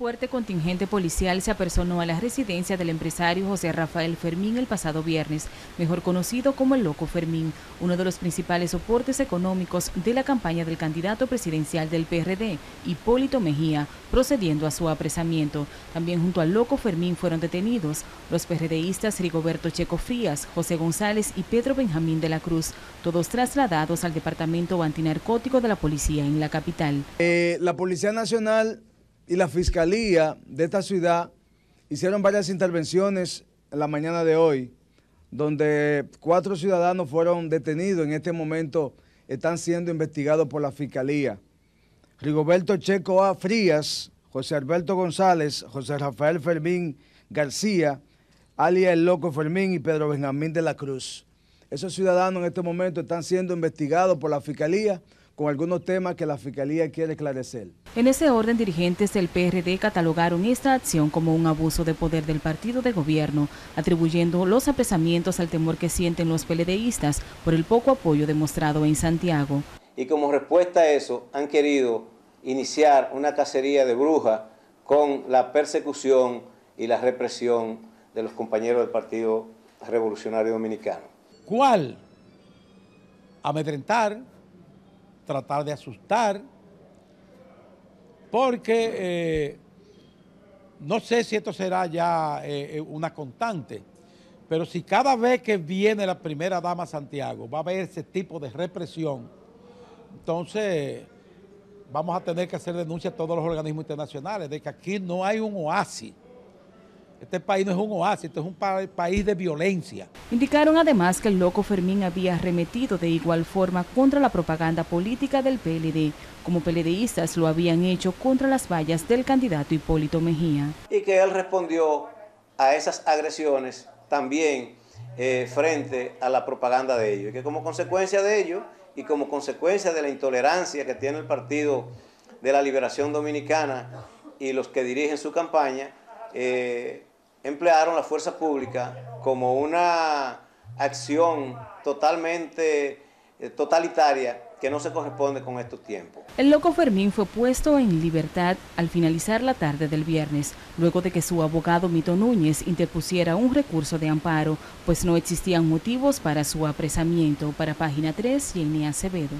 fuerte contingente policial se apersonó a la residencia del empresario José Rafael Fermín el pasado viernes, mejor conocido como el Loco Fermín, uno de los principales soportes económicos de la campaña del candidato presidencial del PRD, Hipólito Mejía, procediendo a su apresamiento. También junto al Loco Fermín fueron detenidos los PRDistas Rigoberto Checo Frías, José González y Pedro Benjamín de la Cruz, todos trasladados al Departamento Antinarcótico de la Policía en la capital. Eh, la Policía Nacional y la Fiscalía de esta ciudad hicieron varias intervenciones en la mañana de hoy, donde cuatro ciudadanos fueron detenidos. En este momento están siendo investigados por la Fiscalía. Rigoberto Checo A. Frías, José Alberto González, José Rafael Fermín García, alias El Loco Fermín y Pedro Benjamín de la Cruz. Esos ciudadanos en este momento están siendo investigados por la Fiscalía con algunos temas que la Fiscalía quiere esclarecer. En ese orden, dirigentes del PRD catalogaron esta acción como un abuso de poder del partido de gobierno, atribuyendo los apresamientos al temor que sienten los PLDistas por el poco apoyo demostrado en Santiago. Y como respuesta a eso, han querido iniciar una cacería de brujas con la persecución y la represión de los compañeros del Partido Revolucionario Dominicano. ¿Cuál? Amedrentar, tratar de asustar, porque eh, no sé si esto será ya eh, eh, una constante, pero si cada vez que viene la primera dama Santiago va a haber ese tipo de represión, entonces vamos a tener que hacer denuncia a todos los organismos internacionales de que aquí no hay un oasis este país no es un oasis, este es un país de violencia. Indicaron además que el loco Fermín había arremetido de igual forma contra la propaganda política del PLD, como PLDistas lo habían hecho contra las vallas del candidato Hipólito Mejía. Y que él respondió a esas agresiones también eh, frente a la propaganda de ellos. Y que como consecuencia de ello y como consecuencia de la intolerancia que tiene el Partido de la Liberación Dominicana y los que dirigen su campaña, eh, emplearon la fuerza pública como una acción totalmente eh, totalitaria que no se corresponde con estos tiempos. El loco Fermín fue puesto en libertad al finalizar la tarde del viernes, luego de que su abogado Mito Núñez interpusiera un recurso de amparo, pues no existían motivos para su apresamiento. Para Página 3, Jenny Acevedo.